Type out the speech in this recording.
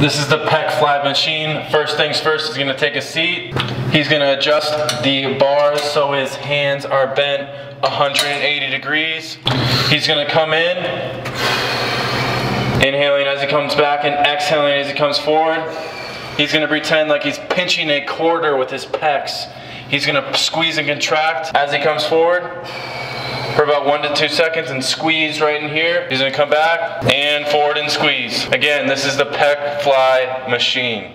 This is the pec fly machine. First things first, he's gonna take a seat. He's gonna adjust the bars so his hands are bent 180 degrees. He's gonna come in, inhaling as he comes back and exhaling as he comes forward. He's gonna pretend like he's pinching a quarter with his pecs. He's gonna squeeze and contract as he comes forward for about one to two seconds and squeeze right in here. He's gonna come back and forward and squeeze. Again, this is the pec fly machine.